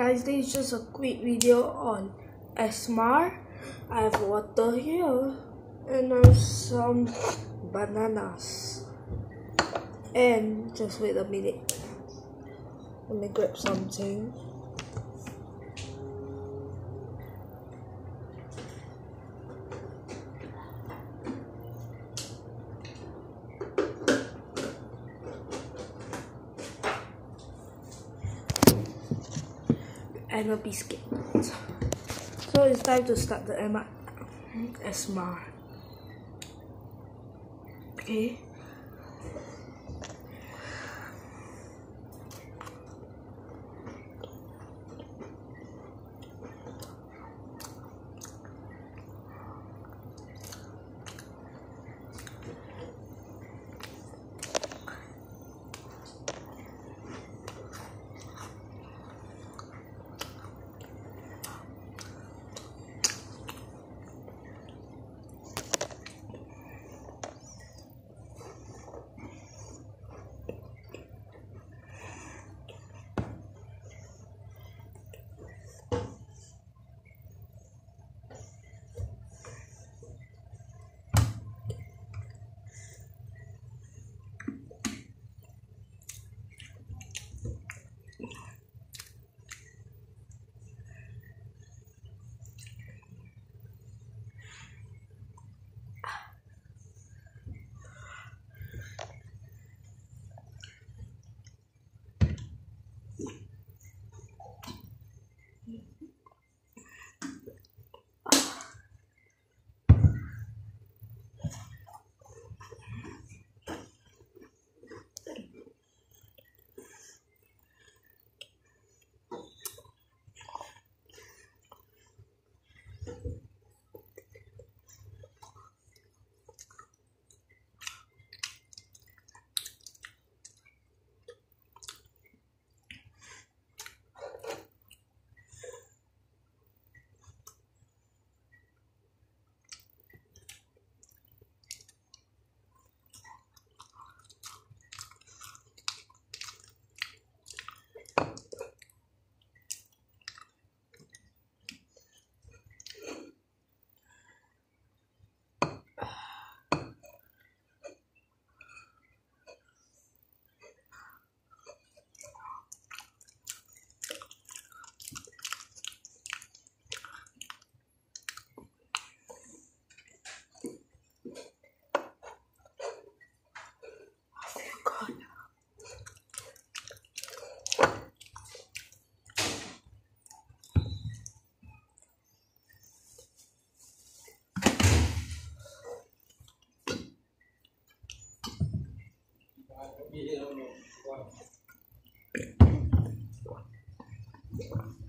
guys this is just a quick video on ASMR I have water here and some bananas. And just wait a minute. Let me grab something and a biscuit. So it's time to start the Emma ASMR. Okay. Thank you.